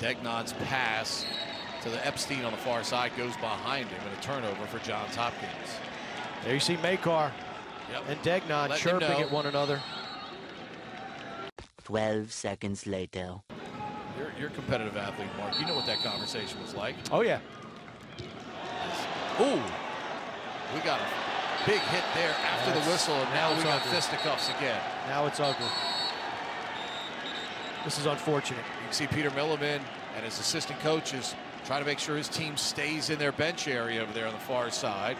Degnon's pass to the Epstein on the far side goes behind him and a turnover for Johns Hopkins. There you see Makar Yep. and Degnon Letting him chirping at one another. 12 seconds later. You're, you're a competitive athlete, Mark. You know what that conversation was like. Oh, yeah. Ooh, we got a big hit there after the whistle, and now now we it's got ugly. fisticuffs again. Now it's ugly. This is unfortunate. You can see Peter Milliman and his assistant coaches trying to make sure his team stays in their bench area over there on the far side.